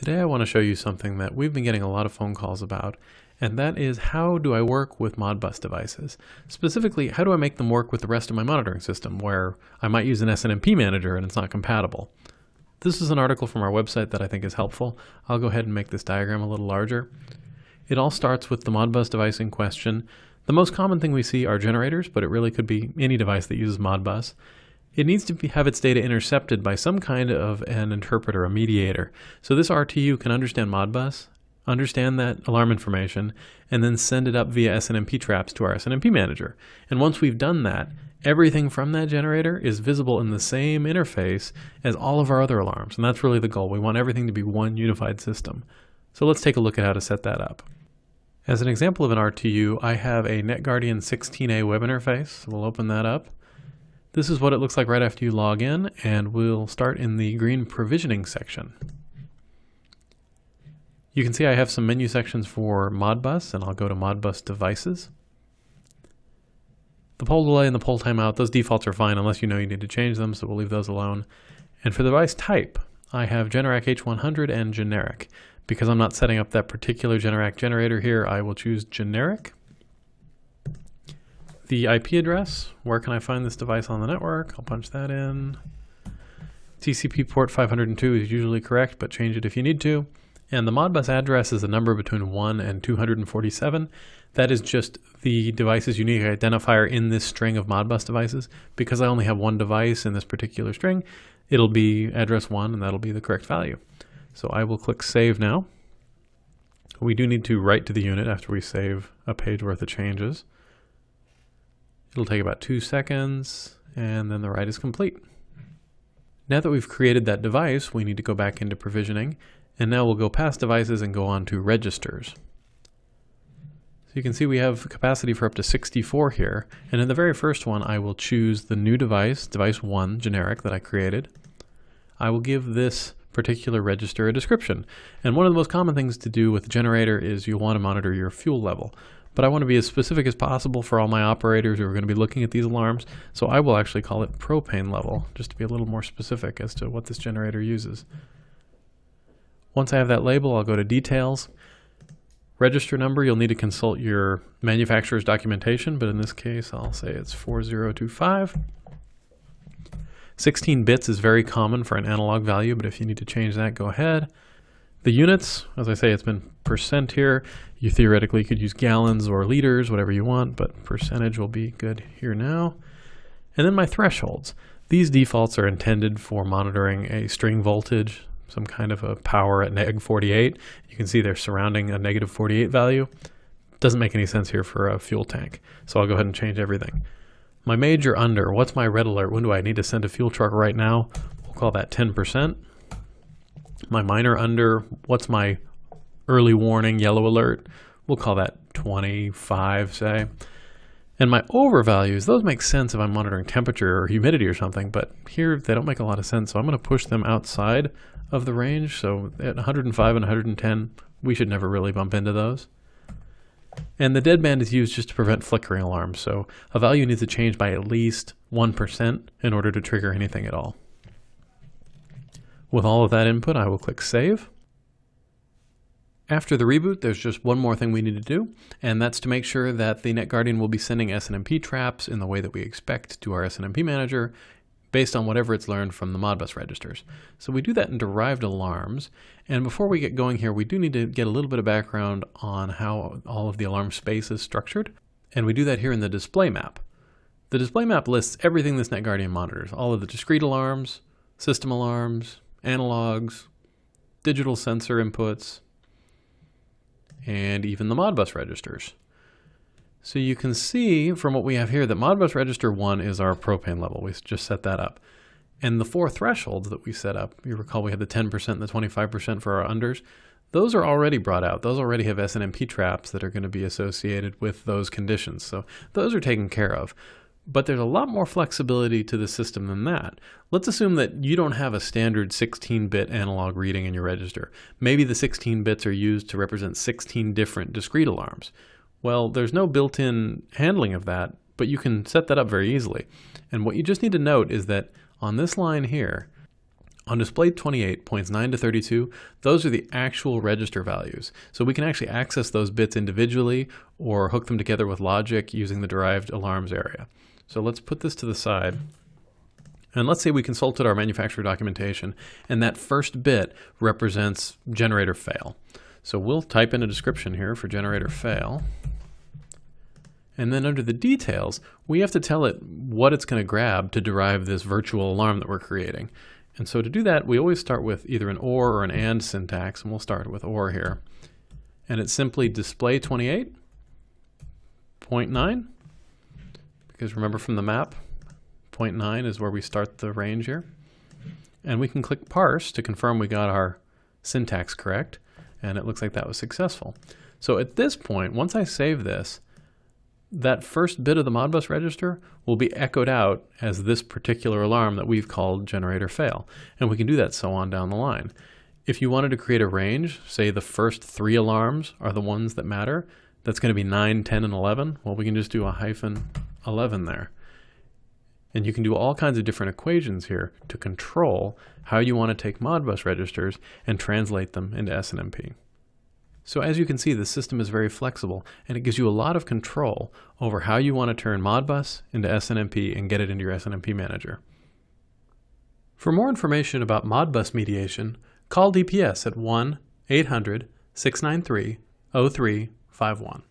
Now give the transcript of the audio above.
Today I want to show you something that we've been getting a lot of phone calls about, and that is how do I work with Modbus devices? Specifically, how do I make them work with the rest of my monitoring system where I might use an SNMP manager and it's not compatible? This is an article from our website that I think is helpful. I'll go ahead and make this diagram a little larger. It all starts with the Modbus device in question. The most common thing we see are generators, but it really could be any device that uses Modbus. It needs to be, have its data intercepted by some kind of an interpreter, a mediator. So this RTU can understand Modbus, understand that alarm information, and then send it up via SNMP traps to our SNMP manager. And once we've done that, everything from that generator is visible in the same interface as all of our other alarms. And that's really the goal. We want everything to be one unified system. So let's take a look at how to set that up. As an example of an RTU, I have a NetGuardian 16A web interface. We'll open that up. This is what it looks like right after you log in, and we'll start in the green provisioning section. You can see I have some menu sections for Modbus, and I'll go to Modbus devices. The poll delay and the poll timeout, those defaults are fine unless you know you need to change them, so we'll leave those alone. And for the device type, I have Generac H100 and generic. Because I'm not setting up that particular Generac generator here, I will choose generic the IP address, where can I find this device on the network? I'll punch that in. TCP port 502 is usually correct, but change it if you need to. And the Modbus address is a number between 1 and 247. That is just the device's unique identifier in this string of Modbus devices. Because I only have one device in this particular string, it'll be address 1 and that'll be the correct value. So I will click Save now. We do need to write to the unit after we save a page worth of changes. It'll take about two seconds and then the write is complete. Now that we've created that device, we need to go back into provisioning and now we'll go past devices and go on to registers. So you can see we have capacity for up to 64 here. And in the very first one, I will choose the new device, device one, generic, that I created. I will give this particular register a description. And one of the most common things to do with the generator is you want to monitor your fuel level but I want to be as specific as possible for all my operators who are going to be looking at these alarms. So I will actually call it propane level, just to be a little more specific as to what this generator uses. Once I have that label, I'll go to details. Register number, you'll need to consult your manufacturer's documentation, but in this case, I'll say it's 4025. 16 bits is very common for an analog value, but if you need to change that, go ahead. The units, as I say, it's been percent here. You theoretically could use gallons or liters, whatever you want, but percentage will be good here now. And then my thresholds. These defaults are intended for monitoring a string voltage, some kind of a power at neg 48. You can see they're surrounding a negative 48 value. Doesn't make any sense here for a fuel tank. So I'll go ahead and change everything. My major under, what's my red alert? When do I need to send a fuel truck right now? We'll call that 10% my minor under, what's my early warning yellow alert? We'll call that 25, say. And my over values, those make sense if I'm monitoring temperature or humidity or something, but here they don't make a lot of sense. So I'm going to push them outside of the range. So at 105 and 110, we should never really bump into those. And the dead band is used just to prevent flickering alarms. So a value needs to change by at least 1% in order to trigger anything at all. With all of that input, I will click Save. After the reboot, there's just one more thing we need to do, and that's to make sure that the NetGuardian will be sending SNMP traps in the way that we expect to our SNMP manager based on whatever it's learned from the Modbus registers. So we do that in derived alarms, and before we get going here, we do need to get a little bit of background on how all of the alarm space is structured, and we do that here in the display map. The display map lists everything this NetGuardian monitors, all of the discrete alarms, system alarms, analogs, digital sensor inputs, and even the Modbus registers. So you can see from what we have here that Modbus register 1 is our propane level. We just set that up. And the four thresholds that we set up, you recall we had the 10% and the 25% for our unders, those are already brought out. Those already have SNMP traps that are going to be associated with those conditions. So those are taken care of. But there's a lot more flexibility to the system than that. Let's assume that you don't have a standard 16-bit analog reading in your register. Maybe the 16 bits are used to represent 16 different discrete alarms. Well, there's no built-in handling of that, but you can set that up very easily. And what you just need to note is that on this line here, On display 28, points 9 to 32, those are the actual register values. So we can actually access those bits individually or hook them together with logic using the derived alarms area. So let's put this to the side. And let's say we consulted our manufacturer documentation and that first bit represents generator fail. So we'll type in a description here for generator fail. And then under the details, we have to tell it what it's going to grab to derive this virtual alarm that we're creating. And so to do that, we always start with either an OR or an AND syntax, and we'll start with OR here. And it's simply display 28, 0.9, because remember from the map, 0.9 is where we start the range here. And we can click parse to confirm we got our syntax correct, and it looks like that was successful. So at this point, once I save this, that first bit of the Modbus register will be echoed out as this particular alarm that we've called generator fail. And we can do that so on down the line. If you wanted to create a range, say the first three alarms are the ones that matter, that's going to be 9, 10, and 11, well, we can just do a hyphen 11 there. And you can do all kinds of different equations here to control how you want to take Modbus registers and translate them into SNMP. So as you can see, the system is very flexible and it gives you a lot of control over how you want to turn Modbus into SNMP and get it into your SNMP manager. For more information about Modbus mediation, call DPS at 1 800 693 0351.